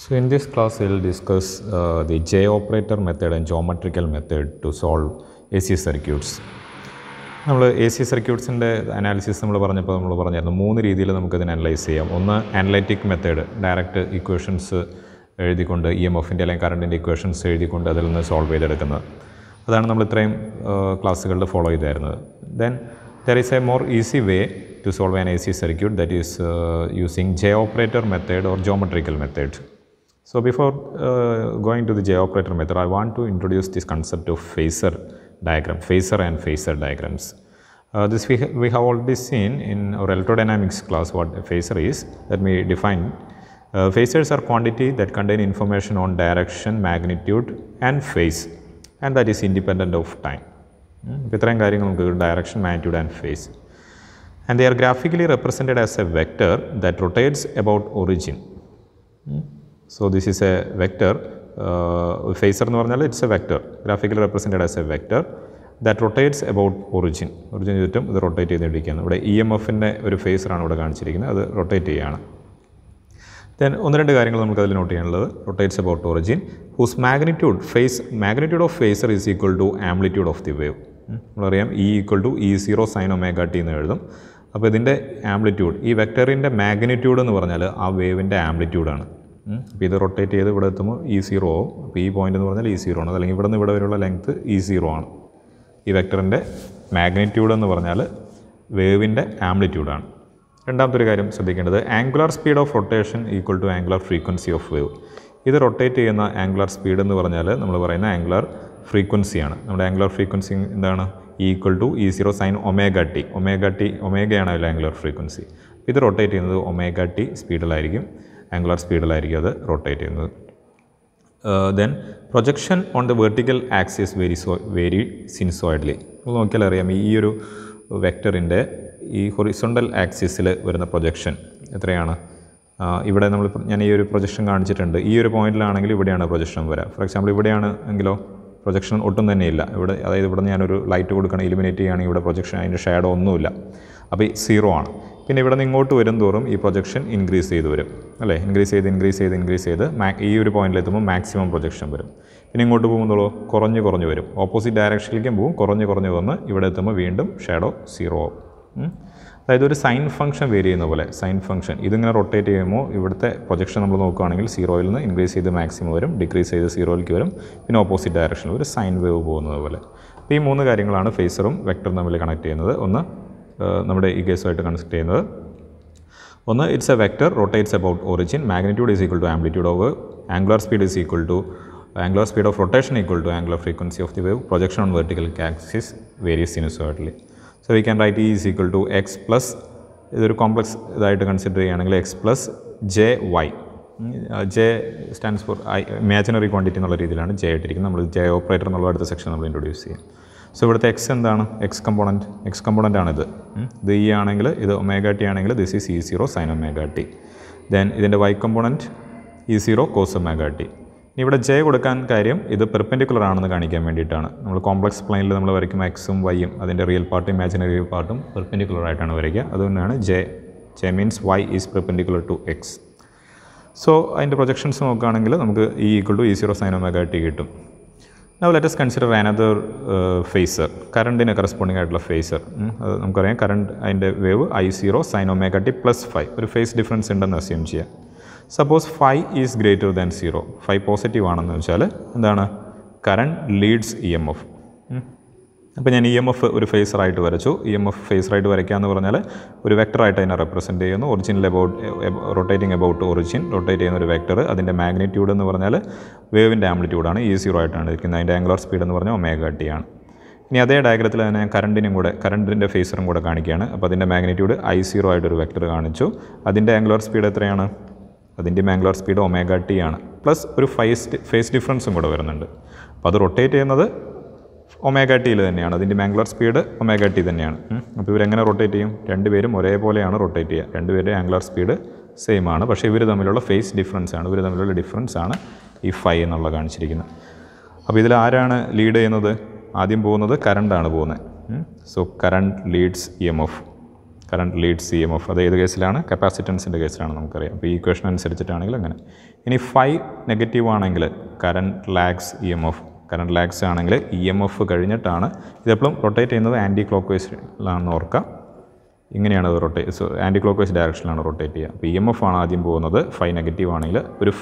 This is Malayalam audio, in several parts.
So in this class we'll discuss uh, the J operator method and geometrical method to solve AC circuits. നമ്മൾ എ സി സർക്യൂട്ട്സിന്റെ അനാലിസിസ് നമ്മൾ പറഞ്ഞപ്പോൾ നമ്മൾ പറഞ്ഞായിരുന്നു മൂന്ന് രീതിയിൽ നമുക്കതിനെ അനലൈസ് ചെയ്യാം. ഒന്ന് അനലറ്റിക് മെത്തേഡ് ഡയറക്റ്റ് ഇക്വേഷൻസ് എഴുതിക്കൊണ്ട് ഇ എം എഫിന്റെ അല്ലെങ്കിൽ കറണ്ടിന്റെ ഇക്വേഷൻസ് എഴുതിക്കൊണ്ട് അതിൽ നിന്ന് സോൾവ് ചെയ്തെടുക്കുന്നത്. അതാണ് നമ്മൾ ഇത്രയും ക്ലാസ്സുകളിൽ follow ചെയ്തായിരുന്നത്. Then there is a more easy way to solve an A C circuit that is using J operator method or geometrical method So before uh, going to the J operator method, I want to introduce this concept of phasor diagram, phasor and phasor diagrams. Uh, this we, ha- we have already seen in our electrodynamics class what a phasor is. Let me define. Uh, phasors are quantity that contain information on direction, magnitude and phase and that is independent of time. ഉം. അപ്പോൾ ഇത്രയും കാര്യങ്ങൾ നമുക്ക് direction magnitude and phase and they are graphically represented as a vector that rotates about origin so this is a vector phasor എന്ന് പറഞ്ഞാൽ it's a vector graphically represented as a vector that rotates about origin origin ചുറ്റും ഇത് റൊട്ടേറ്റ് ചെയ്തുകൊണ്ടിരിക്കുകയാണ്. ഇവിടെ ഇ എം എഫിന്റെ ഒരു ഫേസറാണ് ഇവിടെ കാണിച്ചിരിക്കുന്നത്. അത് റൊട്ടേറ്റ് ചെയ്യുകയാണ്. ദെൻ ഒന്ന് രണ്ട് കാര്യങ്ങൾ നമുക്ക് അതിൽ നോട്ട് ചെയ്യാനുള്ളത്. Rotates about origin whose magnitude phase magnitude of phasor is equal to amplitude of the wave നമ്മളറിയാം E equal to E zero sine omega T എന്ന് എഴുതും. അപ്പോൾ ഇതിന്റെ ആംപ്ലിറ്റ്യൂഡ് ഈ വെക്ടറിന്റെ മാഗ്നിറ്റ്യൂഡ് എന്ന് പറഞ്ഞാൽ ആ വേവിന്റെ ആംപ്ലിറ്റ്യൂഡാണ് അപ്പോൾ ഇത് റൊട്ടേറ്റ് ചെയ്ത് ഇവിടെ എത്തുമ്പോൾ ഇ സീറോ ആവും. അപ്പോൾ ഈ പോയിന്റ് എന്ന് പറഞ്ഞാൽ ഇ സീറോ ആണ്. അല്ലെങ്കിൽ ഇവിടെ നിന്ന് ഇവിടെ വരെയുള്ള ലെങ്ത്ത് ഇ സീറോ ആണ്. ഈ വെക്ടറിന്റെ മാഗ്നിറ്റ്യൂഡ് എന്ന് പറഞ്ഞാൽ വേവിന്റെ ആംപ്ലിറ്റ്യൂഡാണ് രണ്ടാമത്തെ ഒരു കാര്യം ശ്രദ്ധിക്കേണ്ടത് angular speed of rotation equal to angular frequency of wave ഇത് റൊട്ടേറ്റ് ചെയ്യുന്ന ആംഗുലാർ സ്പീഡ് എന്ന് പറഞ്ഞാൽ നമ്മൾ പറയുന്ന ആംഗുലാർ ഫ്രീക്വൻസിയാണ് നമ്മുടെ ആംഗുലാർ ഫ്രീക്വൻസി എന്താണ്? Equal to E zero sine omega T omega T ഒമേഗയാണ് അതിൽ ആംഗുലാർ ഫ്രീക്വൻസി ഇത് റൊട്ടേറ്റ് ചെയ്യുന്നത് ഒമേഗ ടി സ്പീഡിലായിരിക്കും ആംഗുലാർ സ്പീഡിലായിരിക്കും അത് റൊട്ടേറ്റ് ചെയ്യുന്നത്. Then projection on the vertical axis varies so varies sinusoidally നമ്മൾ നോക്കിയാൽ അറിയാം ഈ ഒരു വെക്ടറിന്റെ ഈ ഹൊറിസോണ്ടൽ ആക്സിസിൽ വരുന്ന പ്രൊജക്ഷൻ എത്രയാണ്? ഇവിടെ നമ്മൾ ഞാൻ ഈ ഒരു പ്രൊജക്ഷൻ കാണിച്ചിട്ടുണ്ട്. ഈ ഒരു പോയിന്റിലാണെങ്കിൽ ഇവിടെയാണ് പ്രൊജക്ഷൻ വരിക ഫോർ എക്സാമ്പിൾ ഇവിടെയാണ് എങ്കിലോ പ്രൊജക്ഷൻ ഒട്ടും തന്നെയില്ല ഇവിടെ അതായത് ഇവിടെ ഞാനൊരു ലൈറ്റ് കൊടുക്കണം ഇലിമിനേറ്റ് ചെയ്യുകയാണെങ്കിൽ ഇവിടെ പ്രൊജക്ഷൻ അതിന്റെ ഷാഡോ ഒന്നുമില്ല. അപ്പോൾ സീറോ ആണ്. പിന്നെ ഇവിടെ നിന്ന് ഇങ്ങോട്ട് വരും തോറും ഈ പ്രൊജക്ഷൻ ഇൻക്രീസ് ചെയ്ത് വരും. അല്ലേ? ഇൻക്രീസ് ചെയ്ത് ഇൻക്രീസ് ചെയ്ത് ഇൻക്രീസ് ചെയ്ത് മാ ഈ ഒരു പോയിന്റിൽ എത്തുമ്പോൾ മാക്സിമം പ്രൊജക്ഷൻ വരും. പിന്നെ ഇങ്ങോട്ട് പോകുമ്പോഴോ? കുറഞ്ഞ് കുറഞ്ഞ് വരും. ഓപ്പോസിറ്റ് ഡയറക്ഷനിലേക്കും പോകും. കുറഞ്ഞ് കുറഞ്ഞ് വന്ന് ഇവിടെ എത്തുമ്പോൾ വീണ്ടും ഷാഡോ സീറോ ആവും. അതായത് ഒരു സൈൻ ഫംഗ്ഷൻ വേരി ചെയ്യുന്ന പോലെ. സൈൻ ഫംഗ്ഷൻ ഇതിങ്ങനെ റൊട്ടേറ്റ് ചെയ്യുമ്പോൾ ഇവിടുത്തെ പ്രൊജക്ഷൻ നമ്മൾ നോക്കുകയാണെങ്കിൽ സീറോയിൽ നിന്ന് ഇൻക്രീസ് ചെയ്ത് മാക്സിമം വരും. ഡിക്രീസ് ചെയ്ത് സീറോയിലേക്ക് വരും. പിന്നെ ഓപ്പോസിറ്റ് ഡയറക്ഷനിൽ ഒരു സൈൻ വേവ് പോകുന്നത് പോലെ. അപ്പോൾ ഈ മൂന്ന് കാര്യങ്ങളാണ് ഫേസറും വെക്ടറും തമ്മിൽ കണക്ട് ചെയ്യുന്നത്. ഒന്ന് നമ്മുടെ ഈ കേസുമായിട്ട് കണക്ട് ചെയ്യുന്നത്. ഒന്ന് it's a vector rotates about origin magnitude is equal to amplitude of angular speed is equal to angular speed of rotation equal to angular frequency of the wave projection on vertical axis varies sinusoidally so we can write is equal to X plus ഇതൊരു കോംപ്ലക്സ് ഇതായിട്ട് കൺസിഡർ ചെയ്യുകയാണെങ്കിൽ X plus J Y J stands for I imaginary quantity എന്നുള്ള രീതിയിലാണ് ജെ ആയിട്ടിരിക്കുന്നത് നമ്മൾ ജെ ഓപ്പറേറ്റർ എന്നുള്ള അടുത്ത സെക്ഷൻ നമ്മൾ ഇൻട്രൊഡ്യൂസ് ചെയ്യും സോ ഇവിടുത്തെ എക്സ് എന്താണ്? എക്സ് കമ്പോണന്റ് എക്സ് കമ്പോണന്റ് ആണിത്. ഇത് ഇ ആണെങ്കിൽ ഇത് ഒമേഗ ടി ആണെങ്കിൽ this is E zero sine omega T then ഇതിന്റെ Y component E zero cos omega T ഇനി ഇവിടെ ജെ കൊടുക്കാൻ കാര്യം ഇത് പെർപെൻഡിക്കുലർ ആണെന്ന് കാണിക്കാൻ വേണ്ടിയിട്ടാണ്. നമ്മൾ കോംപ്ലക്സ് പ്ലെയിനിൽ നമ്മൾ വരയ്ക്കും എക്സും വൈയും അതിന്റെ റിയൽ പാർട്ടും ഇമാജിനറി പാർട്ടും പെർപെൻഡിക്കുലർ ആയിട്ടാണ് വരയ്ക്കുക. അതുകൊണ്ടാണ് J J means Y is perpendicular to X so അതിന്റെ പ്രൊജക്ഷൻസ് നോക്കുകയാണെങ്കിൽ നമുക്ക് E equal to E zero sine കിട്ടും. Now let's consider another phasor കറണ്ടിന് corresponding ആയിട്ടുള്ള ഫേസർ അത് നമുക്കറിയാം. കറണ്ട് അതിന്റെ wave I zero sine omega T plus five ഒരു ഫേസ് ഡിഫറൻസ് ഉണ്ടെന്ന് അസ്യൂം ചെയ്യാം. Suppose five is greater than zero five positive ആണെന്ന് വെച്ചാൽ എന്താണ്? Current leads E M F അപ്പോൾ ഞാൻ ഇ എം എഫ് ഒരു ഫേസറായിട്ട് വരച്ചു. ഇ എം എഫ് ഫേസറായിട്ട് വരയ്ക്കുക എന്ന് പറഞ്ഞാൽ ഒരു വെക്ടറായിട്ട് അതിനെ റെപ്രസെന്റ് ചെയ്യുന്നു. Original about rotating about origin rotate ചെയ്യുന്ന ഒരു വെക്ടർ അതിന്റെ മാഗ്നിറ്റ്യൂഡ് എന്ന് പറഞ്ഞാൽ വേവിന്റെ ആംപ്ലിറ്റ്യൂഡാണ് ഈ സീറോ ആയിട്ടാണ് ഇരിക്കുന്നത്. അതിന്റെ ആംഗുലർ സ്പീഡ് എന്ന് പറഞ്ഞാൽ ഒമേഗ ടി ആണ്. ഇനി അതേ ഡയഗ്രത്തിൽ തന്നെ ഞാൻ കറണ്ടിനും കൂടെ കറണ്ടിന്റെ ഫേസറും കൂടെ കാണിക്കുകയാണ്. അപ്പോൾ അതിന്റെ മാഗ്നിറ്റ്യൂഡ് ഐ സീറോ ആയിട്ടൊരു വെക്ടർ കാണിച്ചു. അതിന്റെ ആംഗുലർ സ്പീഡ് എത്രയാണ്? അതിന്റെ ആംഗുലർ സ്പീഡ് ഒമേഗ ടി ആണ്. പ്ലസ് ഒരു ഫേസ് ഫേസ് ഡിഫറൻസും കൂടെ വരുന്നുണ്ട്. അപ്പോൾ അത് റൊട്ടേറ്റ് ചെയ്യുന്നത് ഒമേഗ ടിയിൽ തന്നെയാണ്. അതിന്റെ ആംഗുലർ സ്പീഡ് ഒമേഗ ടി തന്നെയാണ്. അപ്പോൾ ഇവരെങ്ങനെ റൊട്ടേറ്റ് ചെയ്യും? രണ്ടുപേരും ഒരേപോലെയാണ് റൊട്ടേറ്റ് ചെയ്യുക. രണ്ടുപേരുടെ ആംഗുലർ സ്പീഡ് സെയിം ആണ്. പക്ഷേ ഇവർ തമ്മിലുള്ള ഫേസ് ഡിഫറൻസ് ആണ്. ഇവർ തമ്മിലുള്ള ഡിഫറൻസ് ആണ് ഈ ഫൈ എന്നുള്ള കാണിച്ചിരിക്കുന്നത്. അപ്പോൾ ഇതിൽ ആരാണ് ലീഡ് ചെയ്യുന്നത്? ആദ്യം പോകുന്നത് കറണ്ടാണ് പോകുന്നത്. So current leads E M F current leads E M F അത് ഏത് കേസിലാണ്? കപ്പാസിറ്റൻസിന്റെ കേസിലാണ് നമുക്കറിയാം. അപ്പോൾ ഈ ഇക്വേഷൻ അനുസരിച്ചിട്ടാണെങ്കിൽ അങ്ങനെ. ഇനി ഫൈ നെഗറ്റീവ് ആണെങ്കിൽ current lags E M F current lags ആണെങ്കിൽ ഇ എം എഫ് കഴിഞ്ഞിട്ടാണ് ഇതെപ്പോഴും റൊട്ടേറ്റ് ചെയ്യുന്നത് ആന്റി ക്ലോക്ക് വൈസിലാണെന്ന് ഓർക്കാം ഇങ്ങനെയാണ് അത് rotate so anticlockwise ഡയറക്ഷനിലാണ് റൊട്ടേറ്റ് ചെയ്യുക. അപ്പോൾ ഇ എം എഫ് ആണ് ആദ്യം പോകുന്നത് ഫൈവ് നെഗറ്റീവ് ആണെങ്കിൽ ഒരു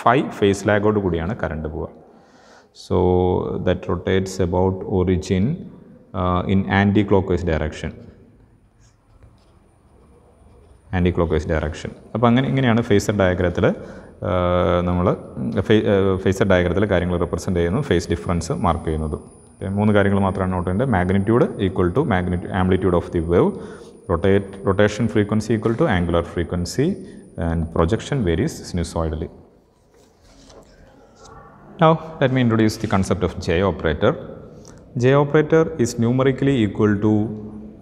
ഫൈവ് ഫേസ് ലാഗോട് കൂടിയാണ് കറണ്ട് പോവുക. So that rotates about origin in anticlockwise direction anticlockwise direction അപ്പോൾ അങ്ങനെ ഇങ്ങനെയാണ് ഫേസർ ഡയഗ്രത്തിൽ നമ്മൾ ഫേസ് ഡയഗ്രത്തിൽ കാര്യങ്ങൾ റെപ്രസെന്റ് ചെയ്യുന്നു ഫേസ് ഡിഫറൻസ് മാർക്ക് ചെയ്യുന്നത്. മൂന്ന് കാര്യങ്ങൾ മാത്രമാണ് നോട്ട് ചെയ്യുന്നത് magnitude equal to magnitude amplitude of the wave rotate rotation frequency equal to angular frequency and projection varies sinusoidally now let me introduce the concept of J operator J operator is numerically equal to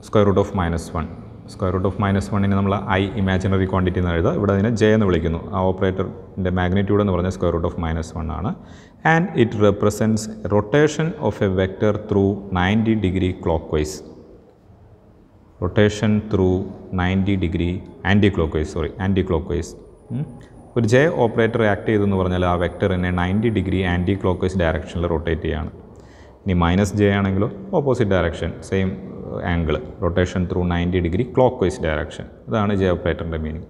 square root of minus 1. Square root of minus വണ്ണിന് നമ്മൾ ഐ ഇമാജിനറി ക്വാണ്ടിറ്റി എന്ന് എഴുതുക. ഇവിടെ അതിനെ ജെ എന്ന് വിളിക്കുന്നു. ആ ഓപ്പറേറ്ററിന്റെ മാഗ്നിറ്റ്യൂഡ് എന്ന് പറഞ്ഞാൽ square root of minus one ആണ്. And it represents rotation of a vector through ninety degree clockwise rotation through ninety degree anticlockwise sorry anticlockwise ഒരു ജെ ഓപ്പറേറ്റർ ആക്ട് ചെയ്തെന്ന് പറഞ്ഞാൽ ആ വെക്ടറിനെ ninety degree anti clock vice ഡയറക്ഷനിൽ റൊട്ടേറ്റ് ചെയ്യുകയാണ് ഇനി മൈനസ് ജെ ആണെങ്കിലോ opposite direction same angle rotation through ninety degree clockwise direction അതാണ് J ഓപ്പറേറ്ററിന്റെ meaning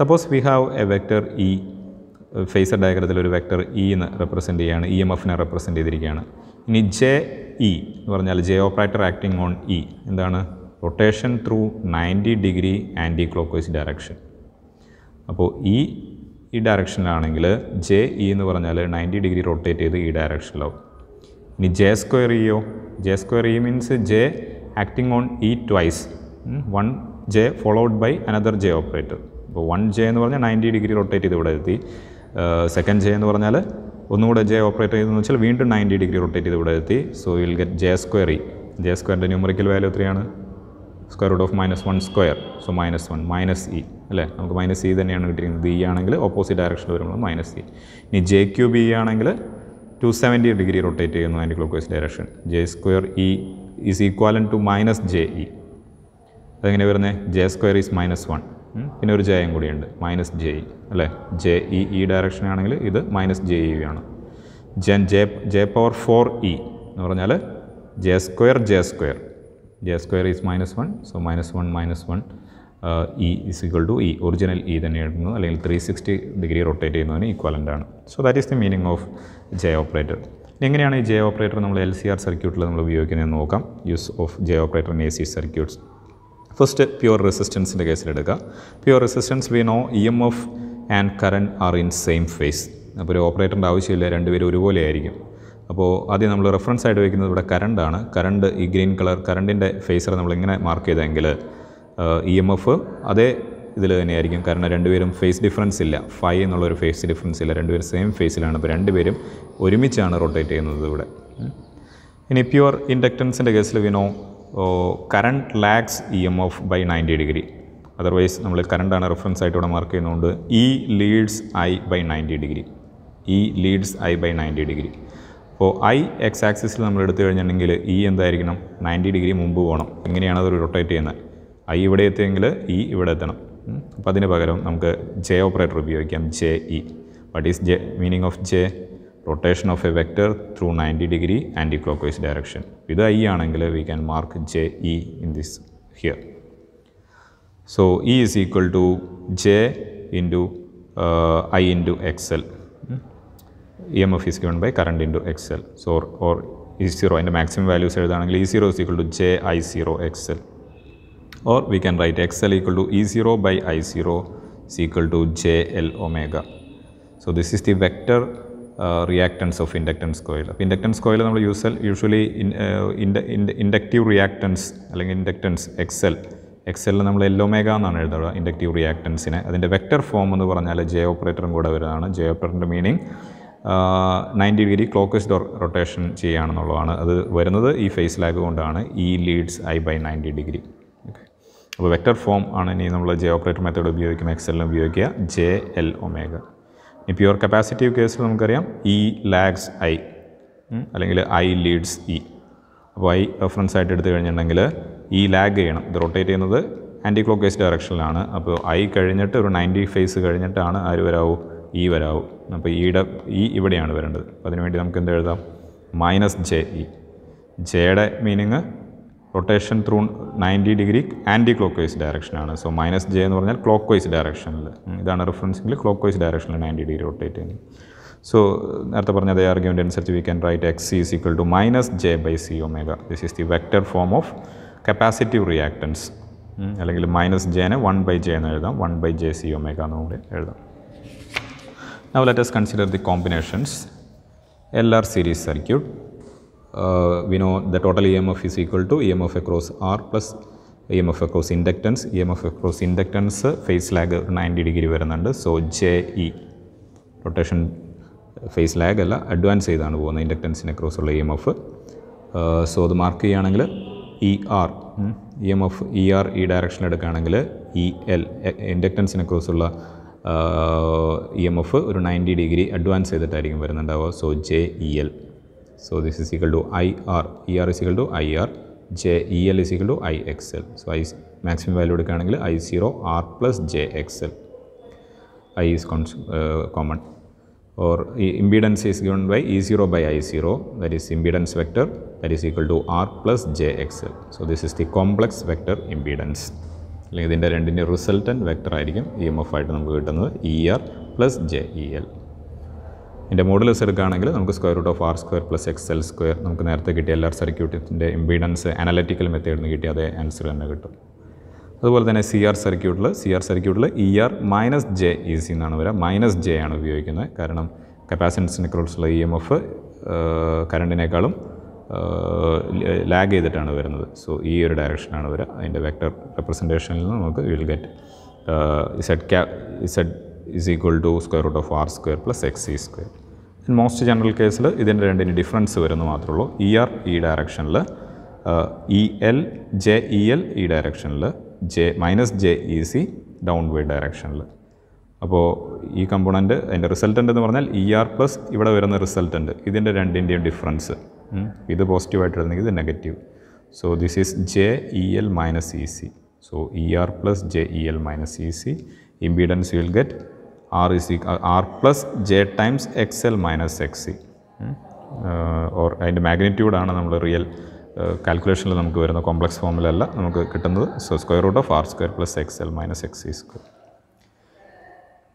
suppose we have a vector E phasor ഡയഗ്രത്തിൽ ഒരു വെക്ടർ ഇ എന്ന് റെപ്രസെന്റ് ചെയ്യുകയാണ് ഇ എം എഫിനെ റെപ്രസെന്റ് ചെയ്തിരിക്കുകയാണ്. ഇനി ജെ ഇ എന്ന് പറഞ്ഞാൽ J operator acting on E എന്താണ്? Rotation through ninety degree anticlockwise direction അപ്പോൾ ഈ ഈ ഡയറക്ഷനിലാണെങ്കിൽ ജെ ഇ എന്ന് പറഞ്ഞാൽ നയന്റി ഡിഗ്രി റൊട്ടേറ്റ് ചെയ്ത് ഈ ഡയറക്ഷനിലാവും ഇനി J square ഇയോ J square E means J acting on E twice one J followed by another J operator അപ്പോൾ വൺ ജെ എന്ന് പറഞ്ഞാൽ നയന്റി ഡിഗ്രി റൊട്ടേറ്റ് ചെയ്ത് ഇവിടെ എത്തി. സെക്കൻഡ് ജെ എന്ന് പറഞ്ഞാൽ ഒന്നുകൂടെ ജെ ഓപ്പറേറ്റ് ചെയ്തെന്ന് വെച്ചാൽ വീണ്ടും നയന്റി ഡിഗ്രി റൊട്ടേറ്റ് ചെയ്ത് ഇവിടെ എത്തി. So will get J square E J സ്ക്വയറിന്റെ ന്യൂമറിക്കൽ വാല്യൂ എത്രയാണ്? Square root of minus one square so minus one minus E അല്ലേ? നമുക്ക് മൈനസ് ഇ തന്നെയാണ് കിട്ടിയിരിക്കുന്നത്. ഇ ആണെങ്കിൽ ഓപ്പോസിറ്റ് ഡയറക്ഷനിൽ വരുമ്പോൾ മൈനസ് ഇ ഇനി ജെ ക്യൂബ് ഇ ആണെങ്കിൽ ടു സെവന്റി ഡിഗ്രി റൊട്ടേറ്റ് ചെയ്യുന്നു anticlockwise direction J square E is equal to minus J E അതെങ്ങനെ വരുന്നത് J square is minus one പിന്നെ ഒരു ജയം കൂടിയുണ്ട് മൈനസ് ജെ ഇ അല്ലേ? ജെ ഇ ഈ ഡയറക്ഷൻ ആണെങ്കിൽ ഇത് മൈനസ് ജെ ഇ ആണ്. Gen J J power four E എന്ന് പറഞ്ഞാൽ J square J square J square is minus one so minus one minus one E is equal to E original E തന്നെ എഴുതുന്നു അല്ലെങ്കിൽ ത്രീ സിക്സ്റ്റി ഡിഗ്രി റൊട്ടേറ്റ് ചെയ്യുന്നതിന് ഈക്വലന്റ് ആണ്. So that is the meaning of J operator എങ്ങനെയാണ് ഈ ജെ ഓപ്പറേറ്റർ നമ്മൾ എൽ സി ആർ സർക്യൂട്ടിൽ നമ്മൾ ഉപയോഗിക്കുന്നതെന്ന് നോക്കാം. Use of J operator in A C circuits first pure റെസിസ്റ്റൻസിന്റെ കേസിലെടുക്കുക pure resistance we know E M F and current are in same phase അപ്പോൾ ഒരു ഓപ്പറേറ്ററിന്റെ ആവശ്യമില്ല രണ്ടുപേരും ഒരുപോലെ ആയിരിക്കും. അപ്പോൾ ആദ്യം നമ്മൾ റെഫറൻസ് ആയിട്ട് വയ്ക്കുന്നത് ഇവിടെ കറണ്ടാണ് കറണ്ട് ഈ ഗ്രീൻ കളർ കറണ്ടിന്റെ ഫേസർ നമ്മളിങ്ങനെ മാർക്ക് ചെയ്തെങ്കിൽ ഇ എം എഫ് അതേ ഇതിൽ തന്നെയായിരിക്കും. കാരണം രണ്ടുപേരും ഫേസ് ഡിഫറൻസ് ഇല്ല. ഫൈവ് എന്നുള്ളൊരു ഫേസ് ഡിഫറൻസ് ഇല്ല. രണ്ടുപേരും സെയിം ഫേസിലാണ് അപ്പോൾ രണ്ടുപേരും ഒരുമിച്ചാണ് റൊട്ടേറ്റ് ചെയ്യുന്നത് ഇവിടെ. ഇനി പ്യുവർ ഇൻഡക്റ്റൻസിന്റെ കേസിൽ we know current lags E M F by ninety degree otherwise നമ്മൾ കറണ്ടാണ് റെഫറൻസ് ആയിട്ട് ഇവിടെ മാർക്ക് ചെയ്യുന്നതുകൊണ്ട് E leads I by ninety degree E leads I by ninety degree അപ്പോൾ ഐ എക്സ് ആക്സിസിൽ നമ്മൾ എടുത്തു കഴിഞ്ഞിട്ടുണ്ടെങ്കിൽ ഇ എന്തായിരിക്കണം? നയന്റി ഡിഗ്രി മുമ്പ് പോകണം എങ്ങനെയാണ് അത് റൊട്ടേറ്റ് ചെയ്യുന്നത്. ഐ ഇവിടെ എത്തിയെങ്കിൽ ഇ ഇവിടെ എത്തണം. അപ്പോൾ അതിന് പകരം നമുക്ക് ജെ ഓപ്പറേറ്റർ ഉപയോഗിക്കാം. J E what is J meaning of J rotation of a vector through ninety degree anticlockwise direction ഇത് ഐ ആണെങ്കിൽ we can mark J E in this here so E is equal to J into I into X L E M F is given by current into X L so or E zero അതിന്റെ മാക്സിമം വാല്യൂസ് എഴുതുകയാണെങ്കിൽ E zero is equal to J I zero X L or we can write xl equal to e0 by i0 is equal to jl omega. So this is the vector uh, reactance of inductance coil. അപ്പോൾ ഇൻഡക്റ്റൻസ് കോയിൽ നമ്മൾ യൂസൽ യൂഷ്വലി ഇൻഡക്റ്റീവ് റിയാക്ടൻസ് അല്ലെങ്കിൽ ഇൻഡക്റ്റൻസ് എക്സൽ എക്സലിൽ നമ്മൾ എല്ലോമേഗ എന്നാണ് എഴുതുക ഇൻഡക്റ്റീവ് റിയാക്ടൻസിനെ അതിന്റെ വെക്റ്റർ ഫോം എന്ന് പറഞ്ഞാൽ ജെ ഓപ്പറേറ്ററും കൂടെ വരുന്നതാണ്. J ഓപ്പറേറ്ററിന്റെ meaning ninety degree clockwise rotation ചെയ്യുകയാണെന്നുള്ളതാണ്. അത് വരുന്നത് ഈ ഫേസ് ലാഗ് കൊണ്ടാണ്. ഈ leads I by ninety degree അപ്പോൾ വെക്റ്റർ ഫോം ആണ് ഇനി നമ്മൾ ജെ ഓപ്പറേറ്റർ മെത്തേഡ് ഉപയോഗിക്കും എക്സലിൽ ഉപയോഗിക്കുക. ജെ എൽ ഒമേഗ ഇനി പ്യുവർ കപ്പാസിറ്റീവ് കേസിൽ നമുക്കറിയാം. ഇ ലാഗ്സ് ഐ അല്ലെങ്കിൽ ഐ ലീഡ്സ് ഇ അപ്പോൾ ഐ റെഫറൻസ് ആയിട്ട് എടുത്തു കഴിഞ്ഞിട്ടുണ്ടെങ്കിൽ ഈ ലാഗ് ചെയ്യണം. ഇത് റൊട്ടേറ്റ് ചെയ്യുന്നത് ആന്റി ക്ലോക്ക് വൈസ് ഡയറക്ഷനിലാണ് അപ്പോൾ ഐ കഴിഞ്ഞിട്ട് ഒരു നയന്റി ഫേസ് കഴിഞ്ഞിട്ടാണ് ആര് വരാവൂ? ഇ വരാവൂ. അപ്പോൾ ഇയുടെ ഇ ഇവിടെയാണ് വരേണ്ടത്. അപ്പോൾ അതിനുവേണ്ടി നമുക്ക് എന്ത് എഴുതാം? മൈനസ് ജെ ഇ ജെയുടെ meaning rotation through ninety degree anticlockwise ഡയറക്ഷനാണ്. So minus J എന്ന് പറഞ്ഞാൽ ക്ലോക്ക് വൈസ് ഡയറക്ഷനിൽ ഇതാണ് റെഫറൻസിൽ ക്ലോക്ക് വൈസ് ഡയറക്ഷനിൽ നയന്റി ഡിഗ്രി റൊട്ടേറ്റ് ചെയ്യുന്നത്. സോ നേരത്തെ പറഞ്ഞ അതേ ആർഗ്യുമെന്റ് അനുസരിച്ച് we can write X is equal to minus J by C omega this is the vector form of capacitive reactance അല്ലെങ്കിൽ മൈനസ് ജെനെ വൺ ബൈ ജെ എന്ന് എഴുതാം. One by J C omega എന്ന് കൂടി എഴുതാം. Now let's consider the combinations L R series Uh, we know the total EMF is equal to EMF across R plus EMF across inductance. EMF across inductance phase lag ninety degree വരുന്നുണ്ട്. So J E rotation phase lag അല്ല അഡ്വാൻസ് ചെയ്താണ് പോകുന്നത് ഇൻഡക്റ്റൻസിന് അക്രോസ് ഉള്ള ഇ എം എഫ് സോ അത് മാർക്ക് ചെയ്യുകയാണെങ്കിൽ E R E M F E R ഈ ഡയറക്ഷൻ എടുക്കുകയാണെങ്കിൽ ഇ എൽ ഇൻഡക്റ്റൻസിന് അക്രോസ് ഉള്ള ഇ എം എഫ് ഒരു നയന്റി ഡിഗ്രി അഡ്വാൻസ് ചെയ്തിട്ടായിരിക്കും വരുന്നുണ്ടാവുക. So J E L so this is equal to I R E R is equal to I R J E L is equal to I X L so I maximum value എടുക്കുകയാണെങ്കിൽ I zero R plus J X L I is cons- uh, common. Or i- impedance is given by E0 by I0 that is impedance vector. That is equal to R plus JXL. So this is the complex vector impedance. അല്ലെങ്കിൽ ഇതിന്റെ രണ്ടിന്റെ റിസൾട്ടന്റ് വെക്ടർ ആയിരിക്കും ഇ എം എഫ് ആയിട്ട് നമുക്ക് കിട്ടുന്നത് E R plus J E L ഇതിന്റെ മോഡലസ് എടുക്കുകയാണെങ്കിൽ നമുക്ക് square root of R square plus X L square നമുക്ക് നേരത്തെ കിട്ടിയ ആർ സർക്യൂട്ടിന്റെ ഇമ്പീഡൻസ് അനലറ്റിക്കൽ മെത്തേഡിൽ നിന്ന് കിട്ടിയ അതേ ആൻസർ തന്നെ കിട്ടും. അതുപോലെ തന്നെ സി ആർ സർക്യൂട്ടിൽ സി ആർ സർക്യൂട്ടിൽ E R minus J E C എന്നാണ് വരിക. മൈനസ് ജെ ആണ് ഉപയോഗിക്കുന്നത്. കാരണം കപ്പാസിറ്റൻസിനെ കുറിച്ചുള്ള ഇ എം എഫ് കറണ്ടിനേക്കാളും ലാഗ് ചെയ്തിട്ടാണ് വരുന്നത്. സോ ഈ ഒരു ഡയറക്ഷനാണ് വരിക. അതിന്റെ വെക്ടർ റെപ്രസെന്റേഷനിൽ നിന്ന് നമുക്ക് വിൽ ഗെറ്റ് സെഡ് ക്യാ Z is equal to square root of R square plus X E square most general കേസിൽ ഇതിന്റെ രണ്ടിന് ഡിഫറൻസ് വരുന്നു മാത്രമേ ഉള്ളൂ. ഇ ആർ ഈ ഡയറക്ഷനിൽ E L J E L ഈ ഡയറക്ഷനിൽ J minus J E C downward ഡയറക്ഷനിൽ അപ്പോൾ ഈ കമ്പോണന്റ് അതിന്റെ റിസൾട്ടന്റ് എന്ന് പറഞ്ഞാൽ ഇ ആർ പ്ലസ് ഇവിടെ വരുന്ന റിസൾട്ടന്റ് ഇതിന്റെ രണ്ടിന്റെയും ഡിഫറൻസ് ഇത് പോസിറ്റീവായിട്ട് വരുന്നെങ്കിൽ ഇത് negative so this is J E L minus E C so E R plus J E L minus E C impedance will get R is R plus J times X L minus X C or അതിന്റെ മാഗ്നിറ്റ്യൂഡാണ് നമ്മൾ റിയൽ കാൽക്കുലേഷനിൽ നമുക്ക് വരുന്ന കോംപ്ലക്സ് ഫോമിലല്ല നമുക്ക് കിട്ടുന്നത്. So square root of R square plus X L minus X C square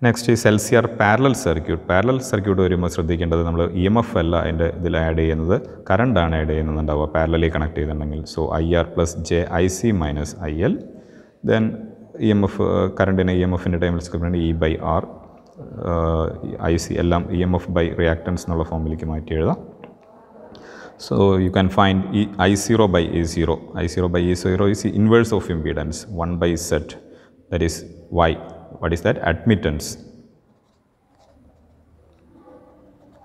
next ഈ L R parallel circuit parallel circuit വരുമ്പോൾ ശ്രദ്ധിക്കേണ്ടത് നമ്മൾ ഇ എം എഫ് അല്ല അതിന്റെ ഇതിൽ ആഡ് ചെയ്യുന്നത്. കറണ്ടാണ് ആഡ് ചെയ്യുന്നുണ്ടാവുക. പാരലലി കണക്ട് ചെയ്തിട്ടുണ്ടെങ്കിൽ. So I R plus J I C minus I L then E M F കറണ്ടിനെ E M എഫിന്റെ ടൈമിൽ script E by R I C എല്ലാം E M F by reactance എന്നുള്ള ഫോമിലേക്ക് മാറ്റി എഴുതാം So you can find e, I0 by A0. I0 by A0 is the inverse of impedance 1 by Z. That is Y. What is that? Admittance.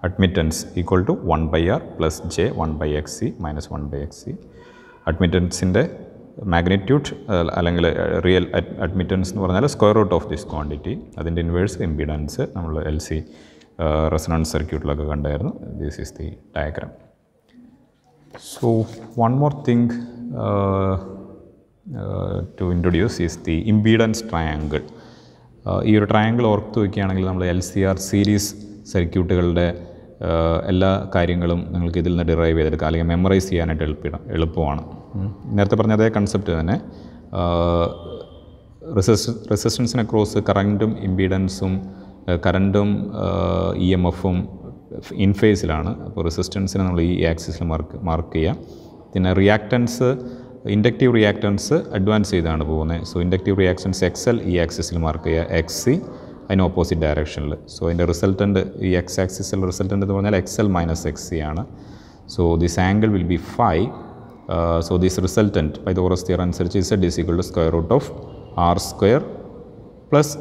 Admittance equal to 1 by R plus J 1 by XC minus 1 by XC. അഡ്മിറ്റൻസിന്റെ മാഗ്നിറ്റ്യൂഡ് അല്ലെങ്കിൽ റിയൽ അഡ്മിറ്റൻസ് എന്ന് പറഞ്ഞാൽ square root of this quantity അതിന്റെ ഇൻവേഴ്സ് ഇമ്പിഡൻസ് നമ്മൾ എൽ സി റെസണൻസ് സർക്യൂട്ടിലൊക്കെ കണ്ടായിരുന്നു. This is the diagram so one more thing to introduce is the is triangle ഈ ഒരു ട്രയാങ്കിൾ ഓർത്ത് വയ്ക്കുകയാണെങ്കിൽ നമ്മൾ എൽ സി ആർ സീരീസ് സർക്യൂട്ടുകളുടെ എല്ലാ കാര്യങ്ങളും നിങ്ങൾക്ക് ഇതിൽ നിന്ന് ഡിറൈവ് ചെയ്തെടുക്കാം. അല്ലെങ്കിൽ മെമ്മറൈസ് ചെയ്യാനായിട്ട് എളുപ്പിടാം എളുപ്പമാണ്. നേരത്തെ പറഞ്ഞ അതേ കൺസെപ്റ്റ് തന്നെ. റെസിസ് റെസിസ്റ്റൻസിനെ ക്രോസ് കറന്റും ഇമ്പീഡൻസും കറന്റും ഇ എം എഫും ഇൻ ഫേസിലാണ് അപ്പോൾ റെസിസ്റ്റൻസിനെ നമ്മൾ ഈ ആക്സിസിൽ മാർക്ക് മാർക്ക് ചെയ്യാം. പിന്നെ റിയാക്റ്റൻസ് ഇൻഡക്റ്റീവ് റിയാക്റ്റൻസ് അഡ്വാൻസ് ചെയ്താണ് പോകുന്നത്. So inductive reactance X L ഈ ആക്സിസിൽ മാർക്ക് ചെയ്യുക. എക്സ് സി അതിന് ഓപ്പോസിറ്റ് ഡയറക്ഷനിൽ സോ അതിന്റെ റിസൾട്ടന്റ് ഈ എക്സ് ആക്സിസിൽ റിസൾട്ടന്റ് എന്ന് പറഞ്ഞാൽ X L minus X C ആണ്. So this angle will be phi so this resultant Pythagoras theorem അനുസരിച്ച് Z is equal to square root of R square plus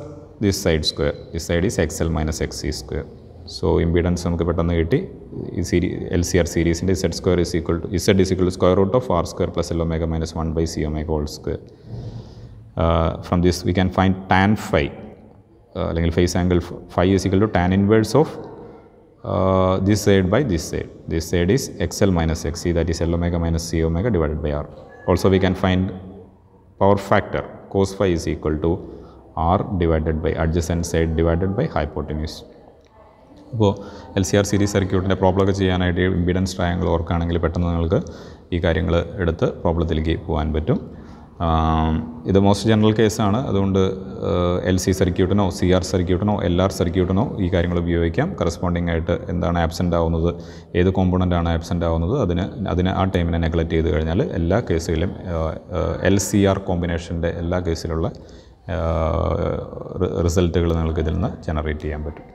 this side square this side is X L minus X C square so impedance നമുക്ക് പെട്ടെന്ന് കിട്ടി. ഈ സീരീ എൽ സി ആർ സീരീസിന്റെ Z square is equal to Z is equal to square root of R square plus L omega minus one by C omega whole square from this we can find tan phi അല്ലെങ്കിൽ phase angle phi is equal to tan inverse of this side by this side this side is X L minus X C that is L omega minus C omega divided by R also we can find power factor cos phi is equal to R divided by adjacent side divided by hypotenuse അപ്പോൾ എൽ സി ആർ സീരീസ് സർക്യൂട്ടിന്റെ പ്രോബ്ലമൊക്കെ ചെയ്യാനായിട്ട് ഇമ്പിഡൻസ് ട്രയാങ്കിൾ ഓർക്കുകയാണെങ്കിൽ പെട്ടെന്ന് നിങ്ങൾക്ക് ഈ കാര്യങ്ങൾ എടുത്ത് പ്രോബ്ലത്തിലേക്ക് പോകാൻ പറ്റും. ഇത് മോസ്റ്റ് ജനറൽ കേസാണ് അതുകൊണ്ട് എൽ സി സർക്യൂട്ടിനോ സി ആർ സർക്യൂട്ടിനോ എൽ ആർ സർക്യൂട്ടിനോ ഈ കാര്യങ്ങൾ ഉപയോഗിക്കാം. കറസ്പോണ്ടിങ് ആയിട്ട് എന്താണ് ആബ്സെന്റ് ആവുന്നത്? ഏത് കോമ്പണന്റ് ആണ് ആബ്സെന്റ് ആവുന്നത്? അതിന് അതിന് ആ ടൈമിനെ നെഗ്ലക്റ്റ് ചെയ്ത് കഴിഞ്ഞാൽ എല്ലാ കേസുകളിലും എൽ സി ആർ കോമ്പിനേഷന്റെ എല്ലാ കേസിലുള്ള റിസൾട്ടുകൾ നിങ്ങൾക്ക് ഇതിൽ നിന്ന് ജനറേറ്റ് ചെയ്യാൻ പറ്റും.